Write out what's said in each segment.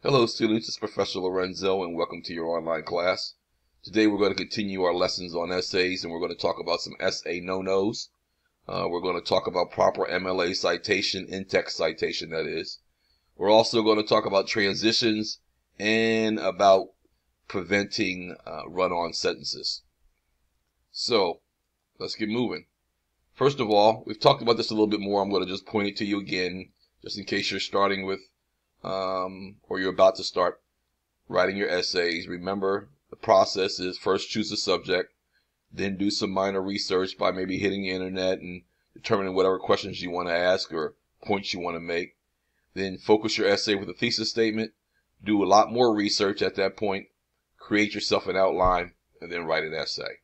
Hello students, it's Professor Lorenzo and welcome to your online class. Today we're going to continue our lessons on essays and we're going to talk about some essay no-nos. Uh, we're going to talk about proper MLA citation, in-text citation that is. We're also going to talk about transitions and about preventing uh, run-on sentences. So, let's get moving. First of all, we've talked about this a little bit more. I'm going to just point it to you again, just in case you're starting with um, or you're about to start writing your essays, remember the process is first choose a subject, then do some minor research by maybe hitting the internet and determining whatever questions you want to ask or points you want to make. Then focus your essay with a thesis statement, do a lot more research at that point, create yourself an outline, and then write an essay.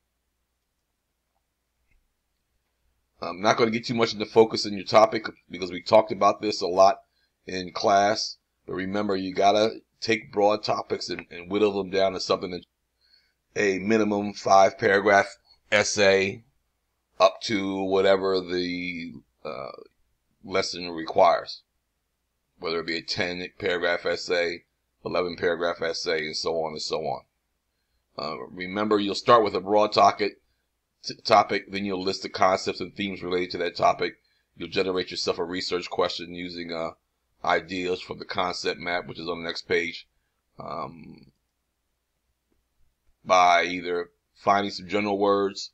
I'm not going to get too much into focus in your topic because we talked about this a lot in class. But remember, you gotta take broad topics and, and whittle them down to something that a minimum five paragraph essay up to whatever the uh, lesson requires, whether it be a 10 paragraph essay, 11 paragraph essay, and so on and so on. Uh, remember, you'll start with a broad topic, topic, then you'll list the concepts and themes related to that topic. You'll generate yourself a research question using a ideas from the concept map, which is on the next page, um, by either finding some general words,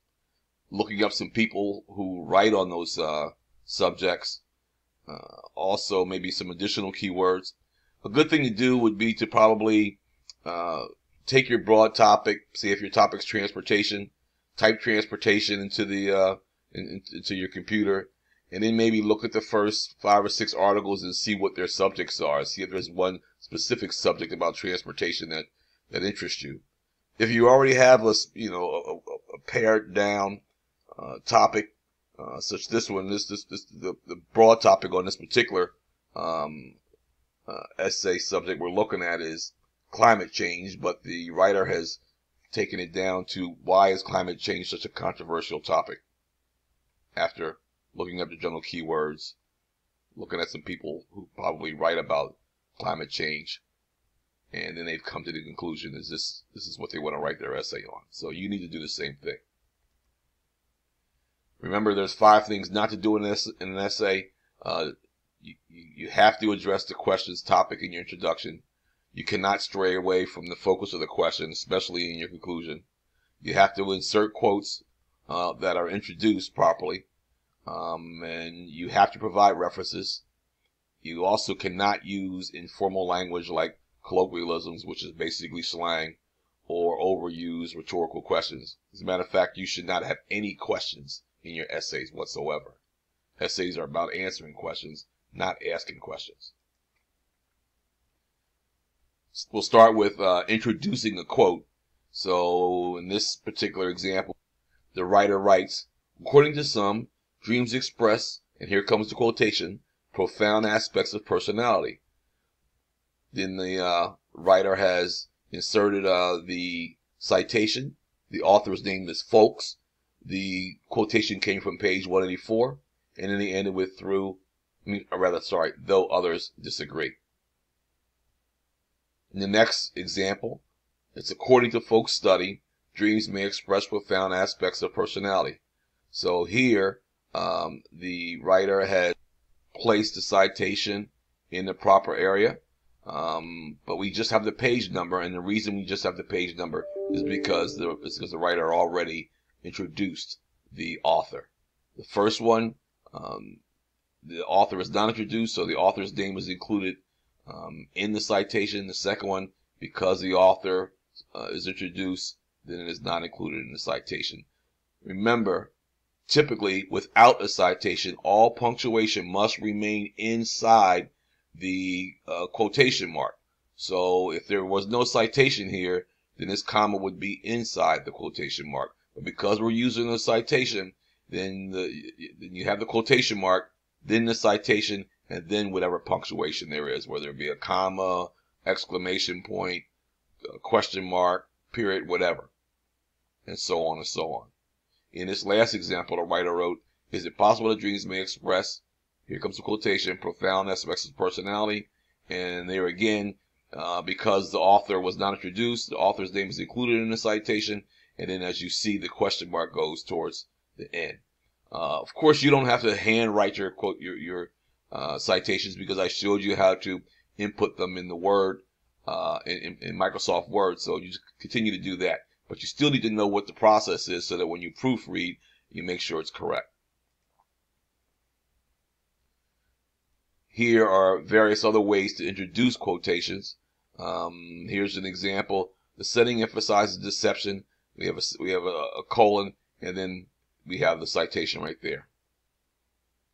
looking up some people who write on those uh, subjects, uh, also maybe some additional keywords. A good thing to do would be to probably uh, take your broad topic, see if your topic's transportation, type transportation into the uh, in, into your computer, and then maybe look at the first five or six articles and see what their subjects are. See if there's one specific subject about transportation that, that interests you. If you already have a, you know, a, a pared down, uh, topic, uh, such this one, this, this, this, the, the broad topic on this particular, um, uh, essay subject we're looking at is climate change, but the writer has taken it down to why is climate change such a controversial topic after looking up the general keywords, looking at some people who probably write about climate change, and then they've come to the conclusion is this this is what they want to write their essay on. So you need to do the same thing. Remember, there's five things not to do in, this, in an essay. Uh, you, you have to address the question's topic in your introduction. You cannot stray away from the focus of the question, especially in your conclusion. You have to insert quotes uh, that are introduced properly. Um, and you have to provide references. You also cannot use informal language like colloquialisms, which is basically slang, or overuse rhetorical questions. As a matter of fact, you should not have any questions in your essays whatsoever. Essays are about answering questions, not asking questions. We'll start with uh, introducing a quote. So in this particular example, the writer writes, according to some, Dreams express, and here comes the quotation, profound aspects of personality. Then the uh, writer has inserted uh, the citation. The author's name is Foulkes. The quotation came from page 184, and then he ended with through, I mean, or rather, sorry, though others disagree. In the next example, it's according to Foulkes' study, dreams may express profound aspects of personality. So here, um, the writer had placed the citation in the proper area, um, but we just have the page number, and the reason we just have the page number is because the is because the writer already introduced the author. The first one, um, the author is not introduced, so the author's name is included um, in the citation. The second one, because the author uh, is introduced, then it is not included in the citation. Remember, Typically, without a citation, all punctuation must remain inside the uh, quotation mark. So if there was no citation here, then this comma would be inside the quotation mark. But because we're using a citation, then, the, then you have the quotation mark, then the citation, and then whatever punctuation there is, whether it be a comma, exclamation point, question mark, period, whatever, and so on and so on. In this last example, the writer wrote, Is it possible that dreams may express, here comes the quotation, profound aspects of personality? And there again, uh, because the author was not introduced. The author's name is included in the citation, and then as you see, the question mark goes towards the end. Uh, of course, you don't have to handwrite your quote your your uh, citations because I showed you how to input them in the Word uh, in, in Microsoft Word. So you continue to do that, but you still need to know what the process is so that when you proofread, you make sure it's correct. Here are various other ways to introduce quotations. Um, here's an example. The setting emphasizes deception. We have a, we have a, a colon, and then we have the citation right there.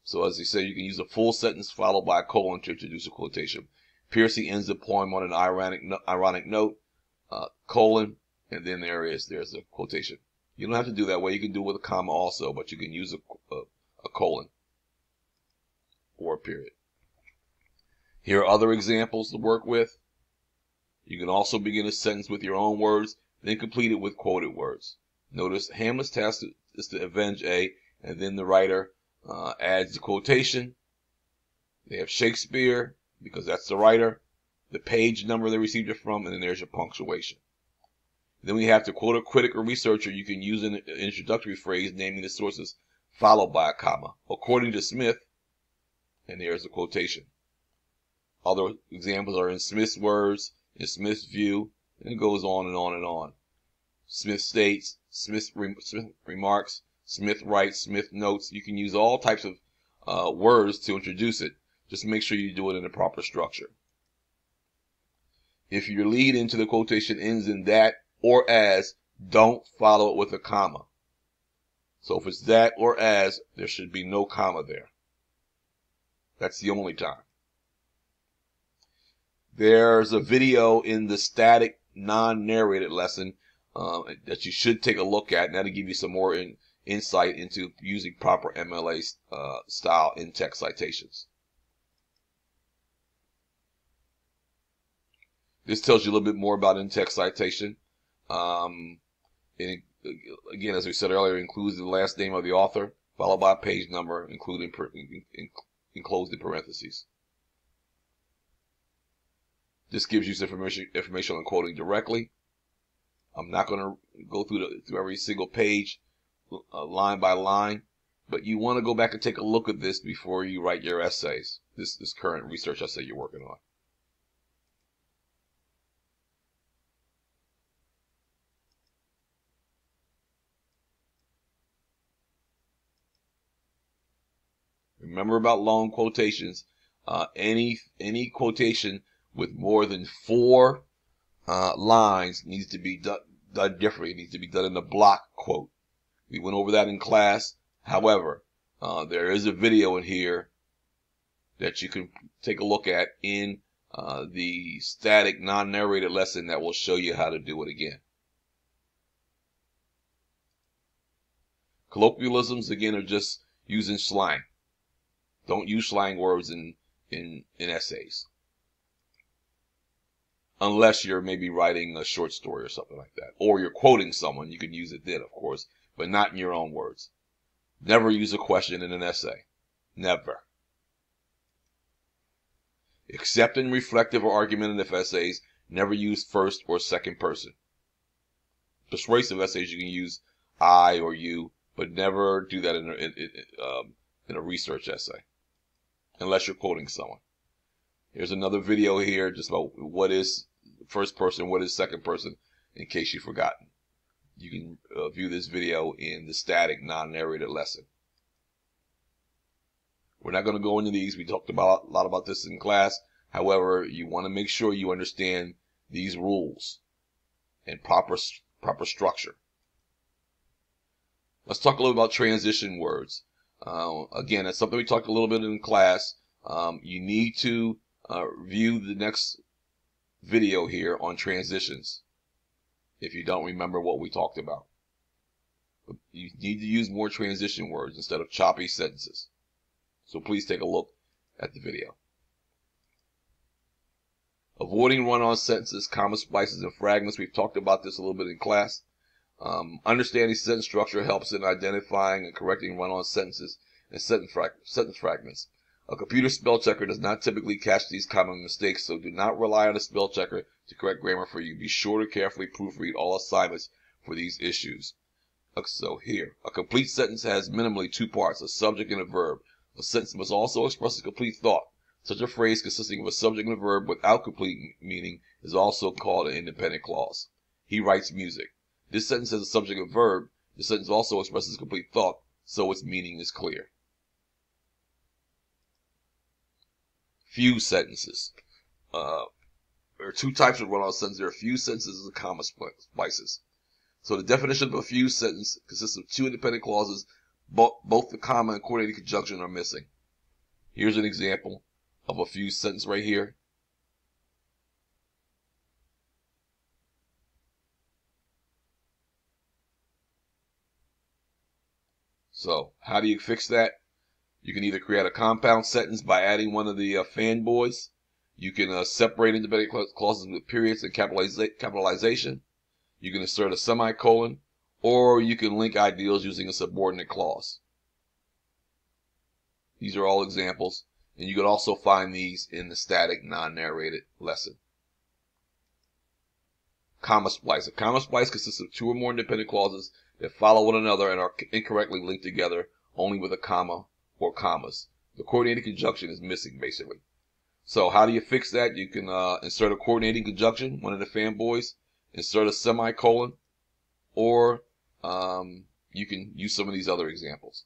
So as I say, you can use a full sentence followed by a colon to introduce a quotation. Piercy ends the poem on an ironic, ironic note, uh, colon, and then there is, there's a quotation. You don't have to do that way. You can do it with a comma also, but you can use a, a, a colon or a period. Here are other examples to work with. You can also begin a sentence with your own words, then complete it with quoted words. Notice Hamlet's task is to avenge A, and then the writer uh, adds the quotation. They have Shakespeare, because that's the writer, the page number they received it from, and then there's your punctuation. Then we have to quote a critic or researcher. You can use an introductory phrase naming the sources followed by a comma. According to Smith, and there's the quotation. Other examples are in Smith's words, in Smith's view, and it goes on and on and on. Smith states, Smith, Smith remarks, Smith writes, Smith notes. You can use all types of uh, words to introduce it. Just make sure you do it in the proper structure. If your lead into the quotation ends in that or as, don't follow it with a comma. So if it's that or as, there should be no comma there. That's the only time. There's a video in the static non-narrated lesson uh, that you should take a look at, and that'll give you some more in, insight into using proper MLA uh, style in-text citations. This tells you a little bit more about in-text citation. Um, it, again, as we said earlier, includes the last name of the author, followed by page number, including enclosed in parentheses. This gives you some information, information on quoting directly. I'm not going to go through, the, through every single page, uh, line by line, but you want to go back and take a look at this before you write your essays, this, this current research essay you're working on. Remember about long quotations. Uh, any any quotation with more than four uh, lines needs to be done, done differently. It needs to be done in a block quote. We went over that in class. However, uh, there is a video in here that you can take a look at in uh, the static non-narrated lesson that will show you how to do it again. Colloquialisms, again, are just using slang. Don't use slang words in, in, in essays unless you're maybe writing a short story or something like that. Or you're quoting someone, you can use it then, of course, but not in your own words. Never use a question in an essay. Never. Except in reflective or argumentative essays, never use first or second person. Persuasive essays, you can use I or you, but never do that in a, in, in, um, in a research essay, unless you're quoting someone. Here's another video here just about what is first person, what is second person, in case you've forgotten. You can uh, view this video in the static non-narrated lesson. We're not going to go into these. We talked about a lot about this in class. However, you want to make sure you understand these rules and proper proper structure. Let's talk a little about transition words. Uh, again, that's something we talked a little bit in class. Um, you need to uh, view the next video here on transitions if you don't remember what we talked about. You need to use more transition words instead of choppy sentences. So please take a look at the video. Avoiding run-on sentences, comma splices, and fragments. We've talked about this a little bit in class. Um, understanding sentence structure helps in identifying and correcting run-on sentences and sentence, sentence fragments. A computer spell checker does not typically catch these common mistakes, so do not rely on a spell checker to correct grammar for you. Be sure to carefully proofread all assignments for these issues. So here, a complete sentence has minimally two parts, a subject and a verb. A sentence must also express a complete thought. Such a phrase consisting of a subject and a verb without complete meaning is also called an independent clause. He writes music. This sentence has a subject and verb. The sentence also expresses complete thought, so its meaning is clear. Fused sentences. Uh, there are two types of run-on sentences. There are fused sentences and comma splices. So the definition of a fused sentence consists of two independent clauses, both, both the comma and coordinating conjunction are missing. Here's an example of a fused sentence right here. So how do you fix that? You can either create a compound sentence by adding one of the uh, fanboys. You can uh, separate independent clauses with periods and capitaliza capitalization. You can insert a semicolon, or you can link ideals using a subordinate clause. These are all examples, and you can also find these in the static non-narrated lesson. Comma splice. A comma splice consists of two or more independent clauses that follow one another and are incorrectly linked together only with a comma or commas. The coordinating conjunction is missing, basically. So how do you fix that? You can uh, insert a coordinating conjunction, one of the fanboys, insert a semicolon, or um, you can use some of these other examples.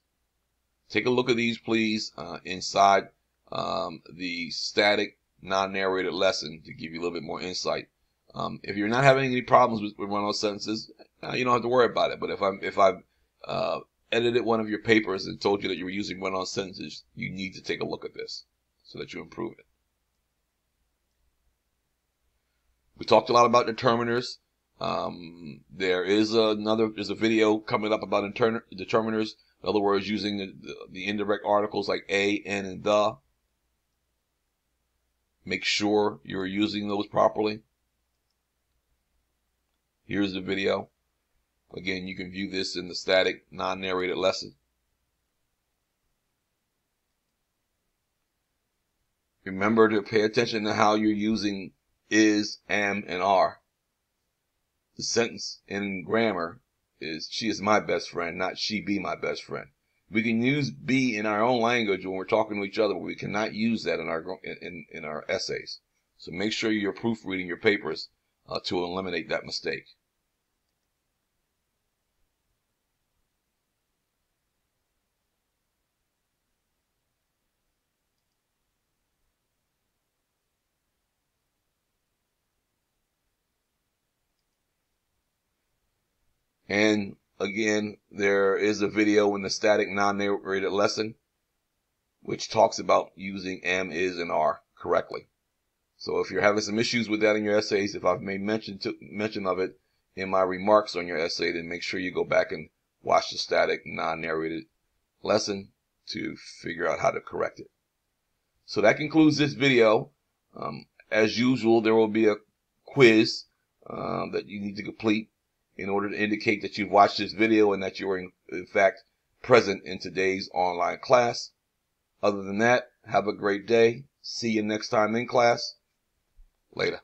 Take a look at these, please, uh, inside um, the static non-narrated lesson to give you a little bit more insight. Um, if you're not having any problems with, with one of those sentences, uh, you don't have to worry about it. But if I'm if I've uh, edited one of your papers and told you that you were using run-on sentences, you need to take a look at this so that you improve it. We talked a lot about determiners. Um, there is another, there's a video coming up about determiners. In other words, using the, the, the indirect articles like a, and, and the. Make sure you're using those properly. Here's the video. Again, you can view this in the static, non-narrated lesson. Remember to pay attention to how you're using is, am, and are. The sentence in grammar is she is my best friend, not she be my best friend. We can use be in our own language when we're talking to each other, but we cannot use that in our in, in our essays. So make sure you're proofreading your papers uh, to eliminate that mistake. And again, there is a video in the static non-narrated lesson which talks about using am, is, and are correctly. So if you're having some issues with that in your essays, if I've made mention to mention of it in my remarks on your essay, then make sure you go back and watch the static non-narrated lesson to figure out how to correct it. So that concludes this video. Um, as usual, there will be a quiz uh, that you need to complete in order to indicate that you've watched this video and that you are in, in fact present in today's online class. Other than that, have a great day. See you next time in class. Later.